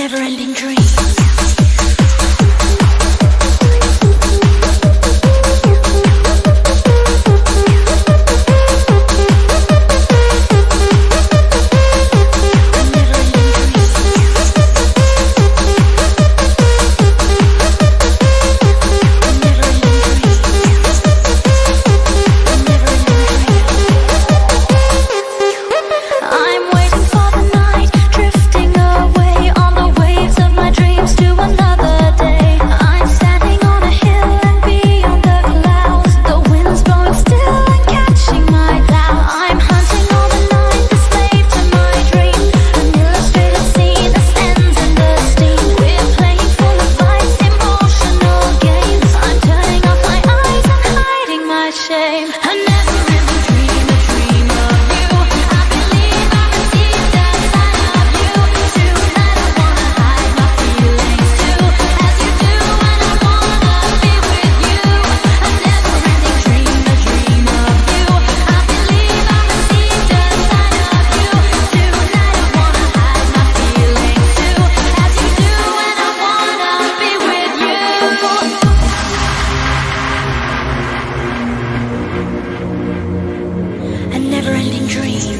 never-ending dream. dream.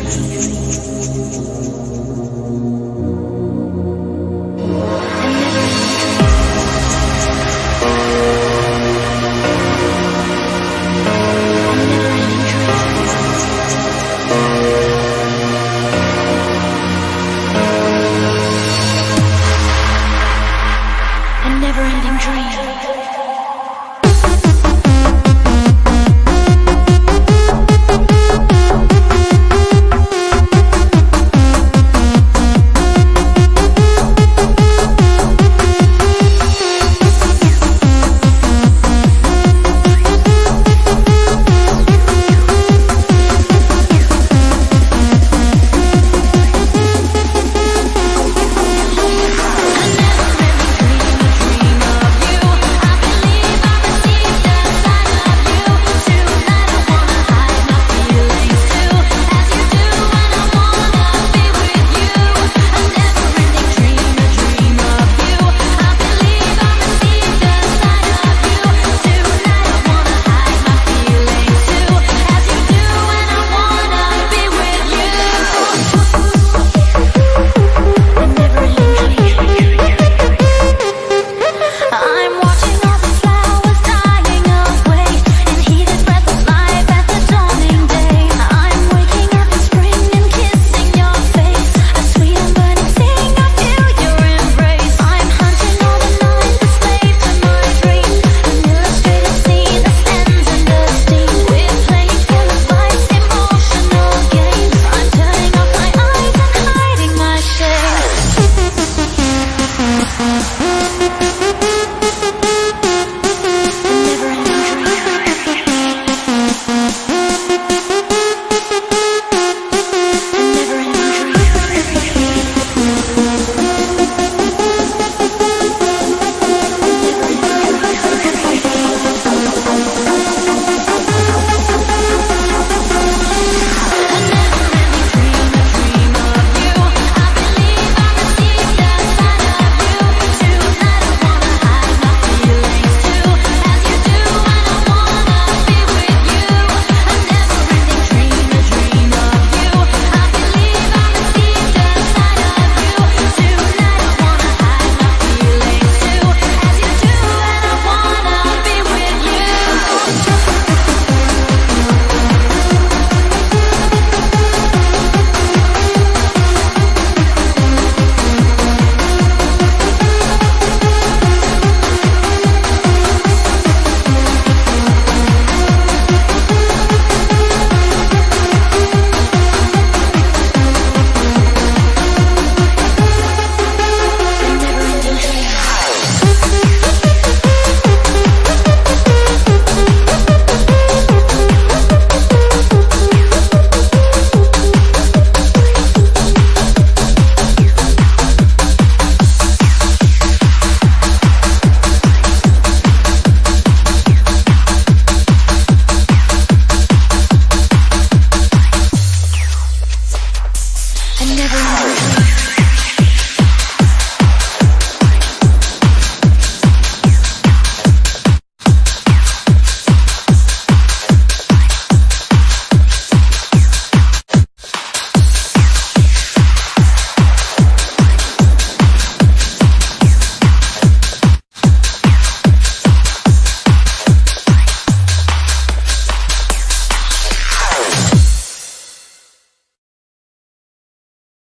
I never